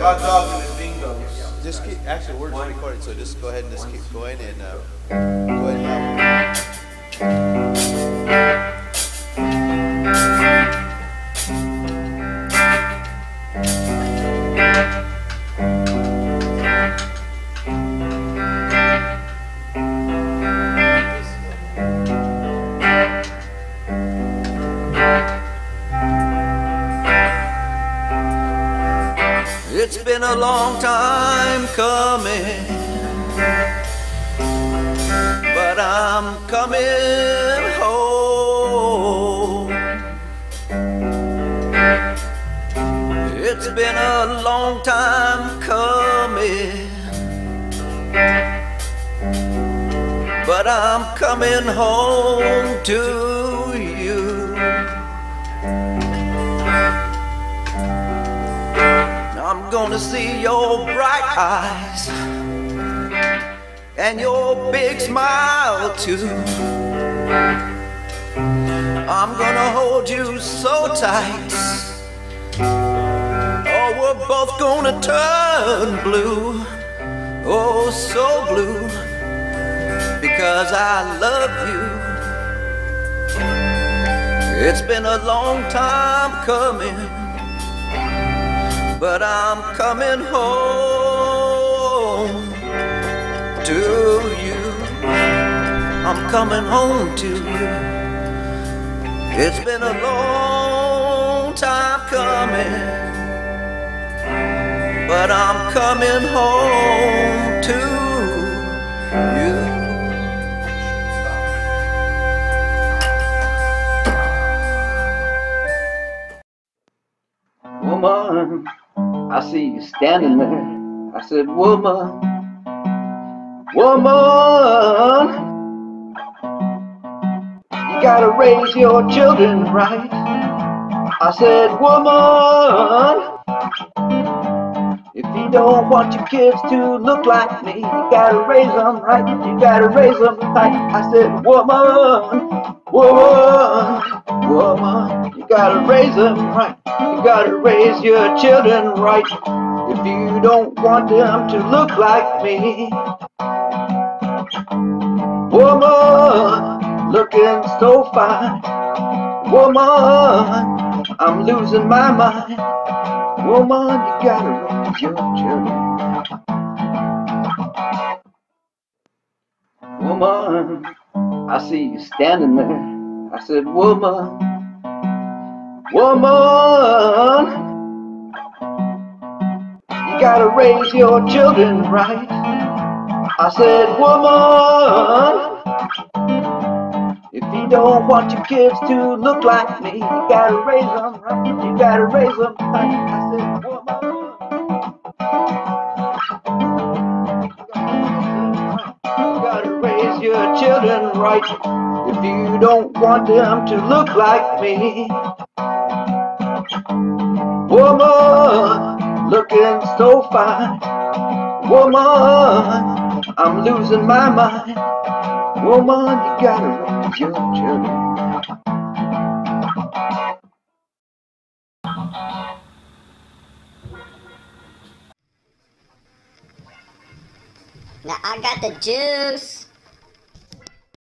Hot uh, dogs and just keep, actually, we're just recording, so just go ahead and just keep going and, uh, go ahead and, It's been a long time coming, but I'm coming home. It's been a long time coming, but I'm coming home to gonna see your bright eyes and your big smile too. I'm gonna hold you so tight. Oh, we're both gonna turn blue. Oh, so blue. Because I love you. It's been a long time coming but I'm coming home to you. I'm coming home to you. It's been a long time coming, but I'm coming home to you. Woman, I see you standing there. I said, Woman, woman, you gotta raise your children right. I said, Woman, if you don't want your kids to look like me, you gotta raise them right. You gotta raise them right. I said, Woman, woman, woman, gotta raise them right. You gotta raise your children right. If you don't want them to look like me, woman, looking so fine. Woman, I'm losing my mind. Woman, you gotta raise your children. Woman, I see you standing there. I said, Woman, woman, you gotta raise your children right. I said, Woman, if you don't want your kids to look like me, you gotta raise them right. You gotta raise them right. I said, Woman. You gotta raise your children right if you don't want them to look like me. Woman, looking so fine. Woman, I'm losing my mind. Woman, you gotta raise your children. Now I got the juice.